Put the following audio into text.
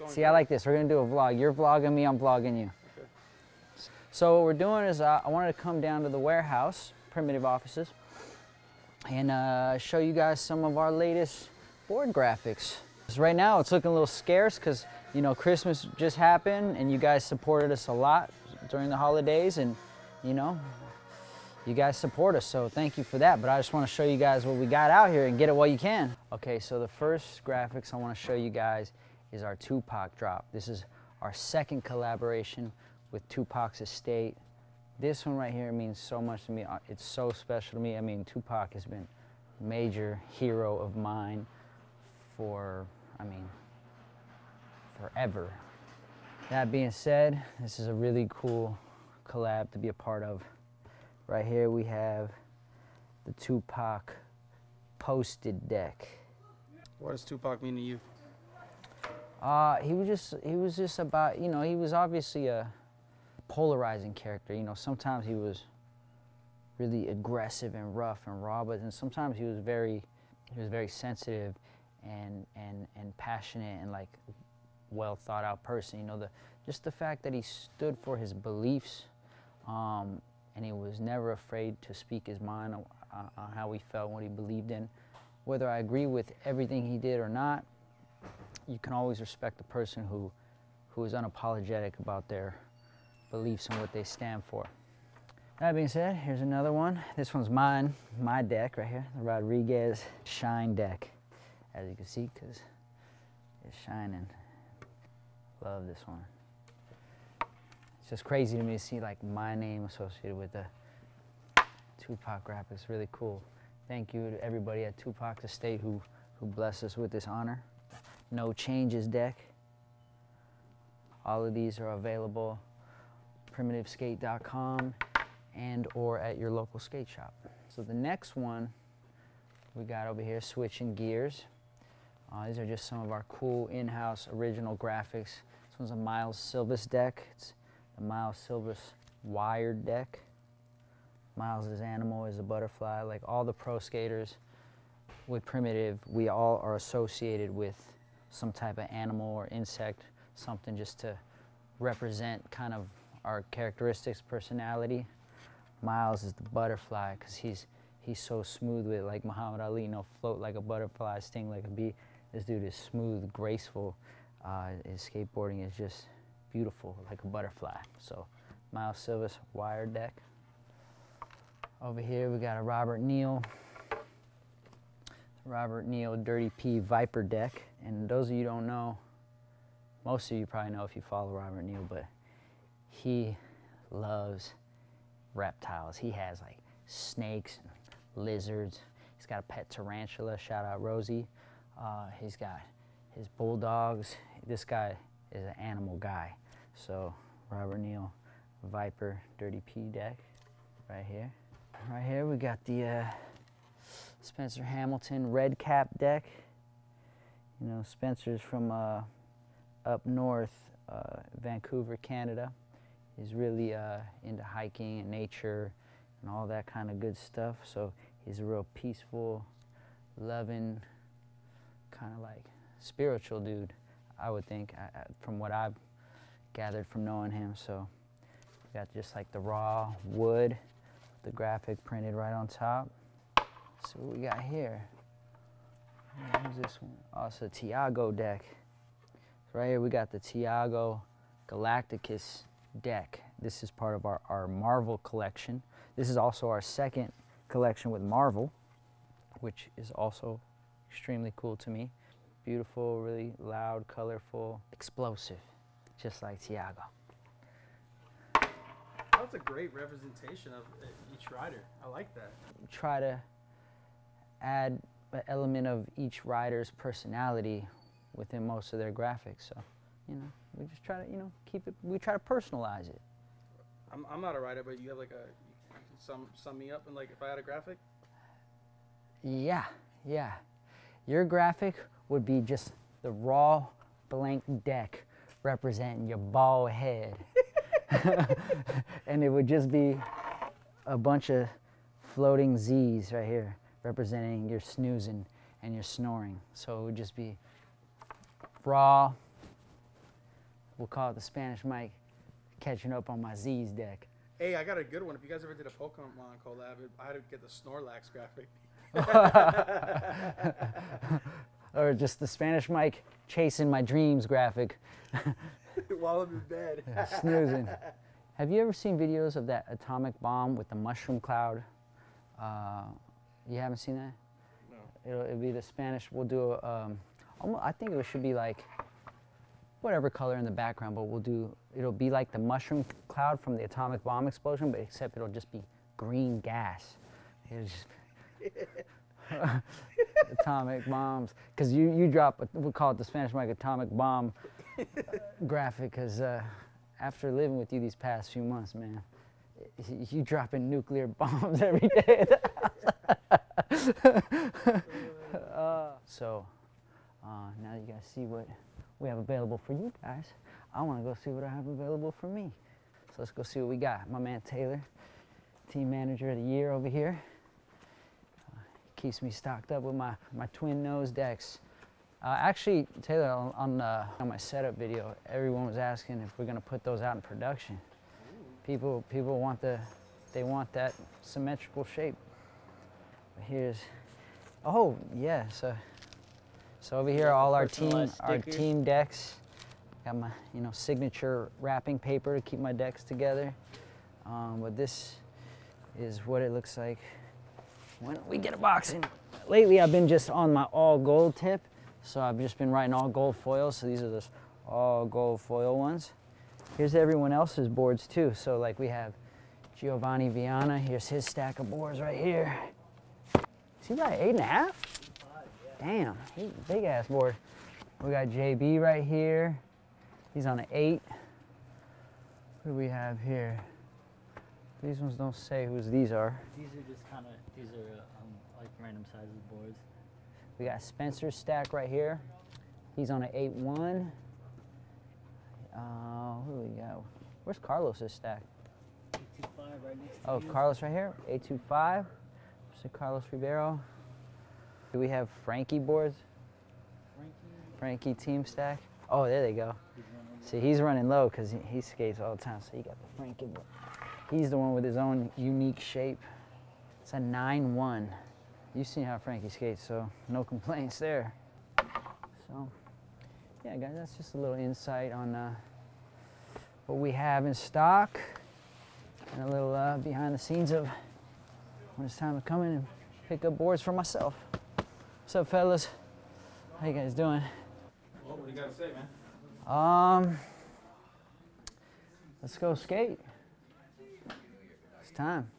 going See, I like this. We're gonna do a vlog. You're vlogging me, I'm vlogging you. Okay. So what we're doing is uh, I wanted to come down to the warehouse, primitive offices, and uh, show you guys some of our latest board graphics. right now it's looking a little scarce because you know Christmas just happened and you guys supported us a lot during the holidays and you know you guys support us so thank you for that but I just want to show you guys what we got out here and get it while you can. Okay so the first graphics I want to show you guys is our Tupac drop. This is our second collaboration with Tupac's estate. This one right here means so much to me. Uh, It's so special to me. I mean, Tupac has been a major hero of mine for, I mean, forever. That being said, this is a really cool collab to be a part of. Right here we have the Tupac posted deck. What does Tupac mean to you? Uh, he was just he was just about you know he was obviously a polarizing character. You know sometimes he was really aggressive and rough and raw, but then sometimes he was very he was very sensitive and and and passionate and like well thought out person. You know the just the fact that he stood for his beliefs um, and he was never afraid to speak his mind on, on how he felt, what he believed in. Whether I agree with everything he did or not, you can always respect the person who, who is unapologetic about their beliefs and what they stand for. That being said, here's another one. This one's mine, my deck right here, the Rodriguez Shine deck. As you can see, because it's shining. Love this one. It's just crazy to me to see like my name associated with the Tupac graphics. Really cool. Thank you to everybody at Tupac's estate who, who blessed us with this honor. No Changes deck. All of these are available primitiveskate.com and or at your local skate shop. So the next one we got over here, switching gears. Uh, these are just some of our cool in-house original graphics. This one's a Miles Silvas deck. It's the Miles Silvas wired deck. Miles's animal is a butterfly. Like all the pro skaters with Primitive, we all are associated with some type of animal or insect, something just to represent kind of our characteristics, personality. Miles is the butterfly because he's he's so smooth with it, like Muhammad Ali, you know, float like a butterfly, sting like a bee. This dude is smooth, graceful. Uh, his skateboarding is just beautiful, like a butterfly. So, Miles Silvas wired deck. Over here we got a Robert Neal, Robert Neal Dirty P Viper deck. And those of you don't know, most of you probably know if you follow Robert Neal, but he loves reptiles. He has like snakes and lizards. He's got a pet tarantula, shout out Rosie. Uh, he's got his bulldogs. This guy is an animal guy. So Robert Neal Viper Dirty P deck right here. Right here we got the uh, Spencer Hamilton Red Cap deck. You know, Spencer's from uh, up north, uh, Vancouver, Canada. He's really uh, into hiking and nature and all that kind of good stuff. So he's a real peaceful, loving, kind of like spiritual dude, I would think, I, I, from what I've gathered from knowing him. So we got just like the raw wood, the graphic printed right on top. So what we got here? Who's this one? Oh, it's a Tiago deck. So right here we got the Tiago Galacticus deck. This is part of our, our Marvel collection. This is also our second collection with Marvel, which is also extremely cool to me. Beautiful, really loud, colorful, explosive, just like Tiago. That's a great representation of uh, each rider. I like that. Try to add an element of each rider's personality within most of their graphics. So, you know, we just try to, you know, keep it, we try to personalize it. I'm, I'm not a writer, but you have like a you can sum sum me up and like if I had a graphic. Yeah, yeah. Your graphic would be just the raw blank deck representing your bald head. and it would just be a bunch of floating Z's right here representing your snoozing and your snoring. So it would just be raw, we'll call it the Spanish Mike catching up on my Z's deck. Hey, I got a good one. If you guys ever did a Pokemon collab, I had to get the Snorlax graphic. or just the Spanish Mike chasing my dreams graphic, While I'm in bed. snoozing. Have you ever seen videos of that atomic bomb with the mushroom cloud? Uh, you haven't seen that? No. It'll, it'll be the Spanish. We'll do. a, Um, I think it should be like whatever color in the background, but we'll do. It'll be like the mushroom cloud from the atomic bomb explosion, but except it'll just be green gas. It'll just atomic bombs. Because you you drop. A, we'll call it the Spanish Mike atomic bomb uh, graphic. Because uh, after living with you these past few months, man, you dropping nuclear bombs every day. Uh, so uh, now you guys see what we have available for you guys. I want to go see what I have available for me. So let's go see what we got. My man Taylor, team manager of the year over here, uh, keeps me stocked up with my, my twin nose decks. Uh, actually, Taylor, on, uh, on my setup video, everyone was asking if we're gonna put those out in production. People, people want the, they want that symmetrical shape. Here's, oh yeah, so, so over here, all our team, our team decks. Got my, you know, signature wrapping paper to keep my decks together. Um, but this is what it looks like when we get a box in. Lately, I've been just on my all gold tip, so I've just been writing all gold foils. So these are the all gold foil ones. Here's everyone else's boards too. So like we have Giovanni Vianna. Here's his stack of boards right here. Is he about eight and a half? Damn, he's a big ass board. We got JB right here. He's on an eight. What do we have here? These ones don't say whose these are. These are just kind of these are um, like random sizes of boards. We got Spencer's stack right here. He's on an 8-1. Uh, who do we got? Where's Carlos's stack? Eight two five right next to Oh, you. Carlos right here. 825. Mr. Carlos Ribeiro. Do we have Frankie boards? Frankie, Frankie team stack. Oh, there they go. See, he's running low because he, he skates all the time. So he got the Frankie board. He's the one with his own unique shape. It's a 9-1. You've seen how Frankie skates, so no complaints there. So, yeah, guys, that's just a little insight on uh, what we have in stock and a little uh, behind the scenes of when it's time to come in and pick up boards for myself. What's up, fellas? How you guys doing? Well, what do you got to say, man? Um, let's go skate. It's time.